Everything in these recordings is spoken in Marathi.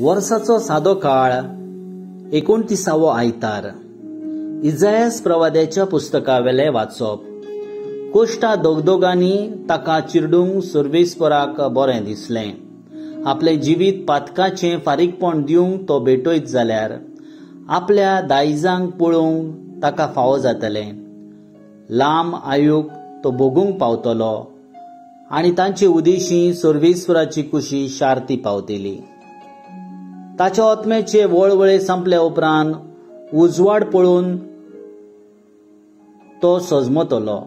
वर्साचो सादो काळ एकोणतिसावो आयतार. इजायस प्रवाद्याच्या पुस्तकावेले वाचप. कोश्टा दोगदोगांनी ताका चिरडूंक सर्वेस्पराक बरें दिसलें. आपले जिवीत पातकाचें फारीकपण दिवंक तो भेटयत जाल्यार आपल्या दायजांक पळोवंक ताका फावो जातलें. लांब आयूक तो भोगूंक पावतलो आनी तांचे उदेशी सर्वेस्वराची कुशी शार्ती पावतली. ताच्या ओतमेचे वळवळे संपल्या उपरांत उजवाड पळोवन तो सजमतलो.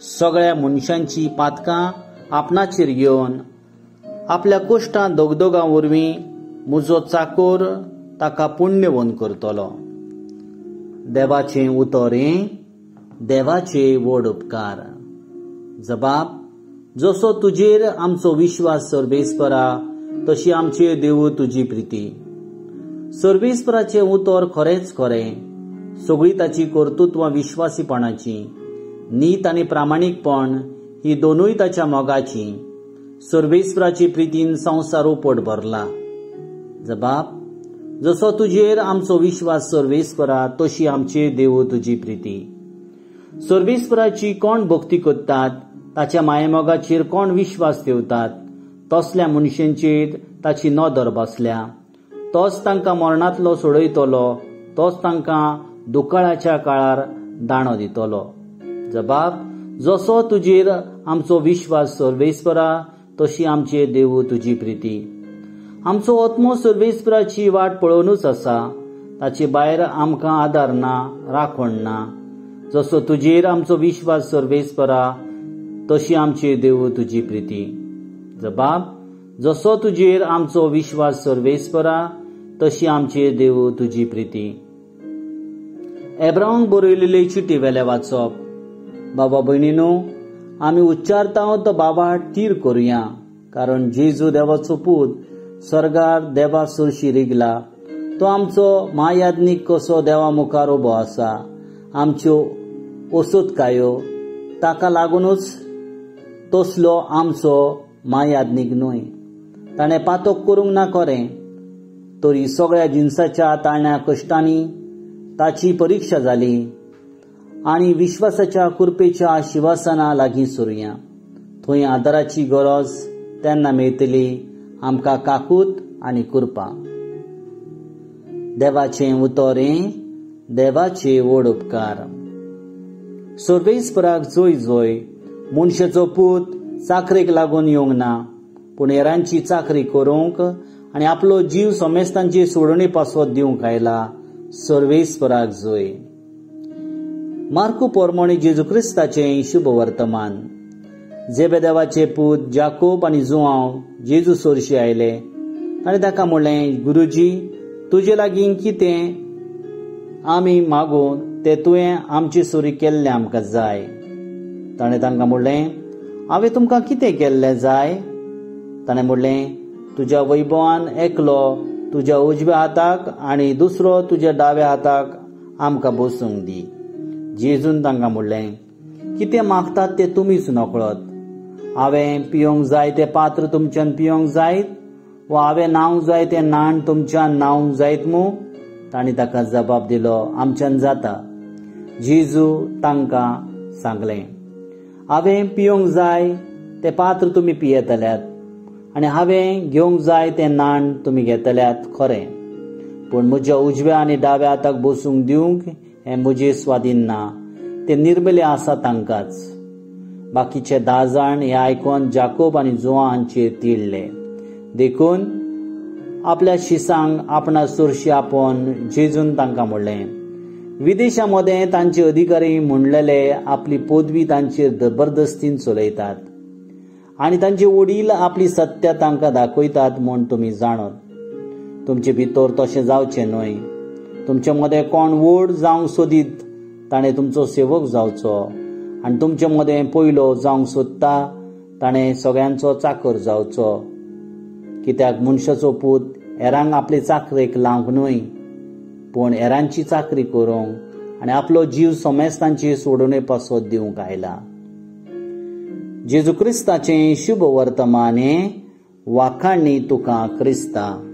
सगळ्या मनशांची पातकां आपणाचेर घेवन आपल्या कोश्टां दोगदोगां वरवीं म्हजो चाकोर ताका पुण्यवन करतलो. देवाचें उतर देवाचे व्हड उपकार. जबाब जसो तुजेर आमचो विश्वास सर्वेस्परा तशी आमचे देव तुजी प्रिती. सर्वेस्पराचें उतर खरेंच खरें सगळी ताची कर्तृत्वां विश्वासीपणाची नीत आनी प्रामाणीकपण ही दोनूय ताच्या मोगाची. सर्वेस्पराची प्रितीन संवसार उपट भरला. जबाब जसो तुजेर आमचो विश्वास सर्वेस्परा तशी आमचे देव तुजी प्रिती. सर्वेस्पराची कोण भक्ती करतात ताच्या मायेमोगाचेर कोण विश्वास ठेवतात तसल्या मनशांचेर ताची नदर बसल्या. तोच तांकां मरणांतलो सोडयतलो तोच तांकां दुकाळाच्या काळार दाणो दितलो. जबाब जसो तुजेर आमचो विश्वास सर्वेस्परा तशी आमचे देवू तुजी प्रिती. आमचो आत्मो सर्वेस्पराची वाट पळोवनूच आसा ताचे भायर आमकां आदार ना राखण ना. जसो तुजेर आमचो विश्वास सर्वेस्परा तशी आमचे देवू तुजी प्रिती. जबाब जसो तुजेर आमचो विश्वास सर्वेस्परा तशी आमचेर देव तुजी प्रिती. एब्रावंक बरयलेले चिटी वेले वाचप. बाबा भयणीनो आमी उच्चारता तो बाबा तीर करुया कारण जेजू देवाचो पूत स्वर्गार देवा सुरशी रिगला. तो आमचो महायाज्ञीक कसो देवा मुखार उबो आसा आमच्यो ओसोतकायो ताका लागूनच तसलो आमचो मायाज्ञीक न्हय ताणें पातोक करूंक ना खरें तरी सगळ्या जिन्साच्या ताळण्या कश्टांनी ताची परिक्षा जाली आनी विश्वासाच्या कुरपेच्या शिवासना लागीं सरुया. थंय आदाराची गरज तेन्ना मेळटली आमकां काकूत आनी कुरपा. देवाचें उतर हें देवाचे व्हड उपकार सर्वेस्पराक जोय जोय मनशाचो पूत चाकरेक लागून येवंक ना. पूण हेरांची चाकरी करूंक आनी आपलो जीव सोमेस्तांची सोडणी पासवत दिवंक आयला सर्वेस्पराक जोय. मार्कू पोरमोणी जेजू क्रिस्ताचें शुभ वर्तमान. जेबेदेवाचे पूत जाकोब आनी जुआंव जेजू सोरशी आयले. ताणें ताका म्हणलें गुरुजी तुजे लागीं कितें आमी मागून ते तुवें आमची सुरी केल्लें आमकां जाय. ताणें तांकां म्हणलें हांवें तुमकां कितें केल्लें जाय? ताणें म्हणलें तुज्या वैभवान एकलो तुज्या उजव्या हाताक आनी दुसरो तुज्या दाव्या हाताक आमकां बसूंक दी. जेजून तांकां म्हणलें कितें मागतात तें तुमीच नकळत. हांवें पियोंक जाय तें पात्र तुमच्यान पियोंक जायत वा हांवें न्हावंक जाय तें न्हाण तुमच्यान न्हावंक जायत मू? तांणी ताका जबाब दिलो आमच्यान जाता. जेजू तांकां सांगलें हांवें पियोंक जाय तें पात्र तुमी पियेतल्यात. आनी हांवें घेवंक जाय तें नाण तुमी घेतल्यात खरें. पूण म्हज्या उजव्या आनी डाव्या हाताक बसूंक दिवंक हें म्हजें स्वाधीन ना. तें निर्मले आसा तांकांच. बाकीचे धा जाण हें आयकून जाकोब आनी जुआ हांचेर तिडले. देखून आपल्या शिसांक आपणा सुरशी आपोवन जेजून तांकां म्हणलें विदेशामध्ये तांचे अधिकारी म्हणलेले आपली पदवी तांचेर जबरदस्तीन चलयतात आनी तांचे वडील आपली सत्य तांकां दाखयतात म्हूण तुमी जाणत. तुमचे भितर तशें जावचें न्हय. तुमचे मदें कोण व्हड जावंक सोदीत ताणें तुमचो सेवक जावचो. आनी तुमचे मदें पयलो जावंक सोदता ताणें सगळ्यांचो चाकर जावचो. कित्याक मनशाचो पूत हेरांक आपले चाकरेक लावंक न्हय. पूण हेरांची चाकरी करूंक आनी आपलो जीव सोमेस्तांची सोडून पासत दिवंक आयला. जेजू क्रिस्ताचें शुभ वर्तमान हें वाखाणणी तुका क्रिस्ता.